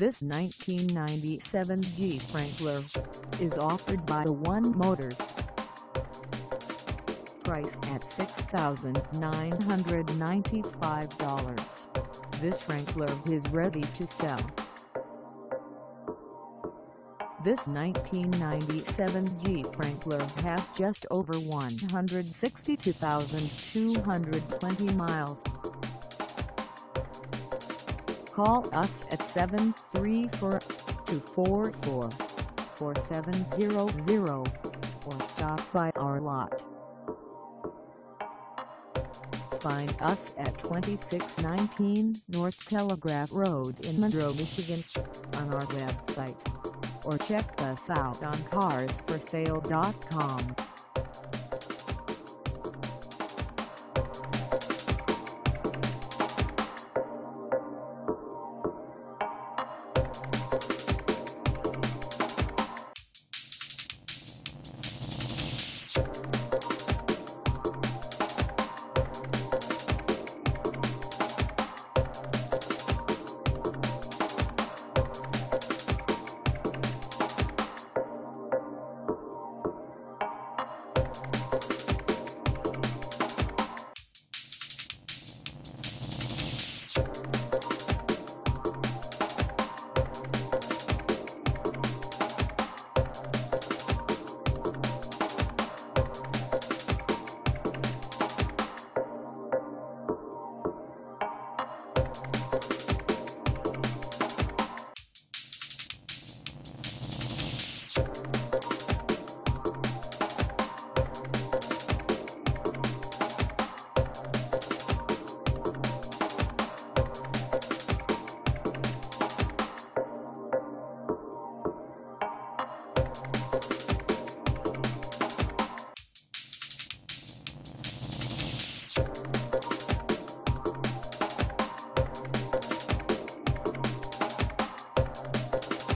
This 1997 Jeep Wrangler is offered by One Motors. Price at $6,995. This Wrangler is ready to sell. This 1997 Jeep Wrangler has just over 162,220 miles. Call us at 734-244-4700 or stop by our lot. Find us at 2619 North Telegraph Road in Monroe, Michigan on our website or check us out on carsforsale.com. Thank